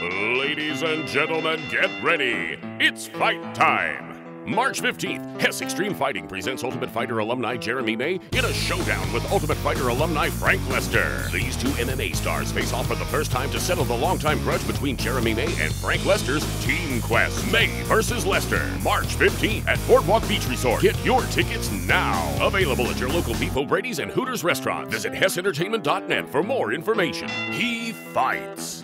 Ladies and gentlemen, get ready. It's fight time. March 15th, Hess Extreme Fighting presents Ultimate Fighter alumni Jeremy May in a showdown with Ultimate Fighter alumni Frank Lester. These two MMA stars face off for the first time to settle the long time grudge between Jeremy May and Frank Lester's Team Quest. May versus Lester, March 15th at Fort Walton Beach Resort. Get your tickets now. Available at your local Beef O'Brady's, and Hooters restaurant. Visit HessEntertainment.net for more information. He fights.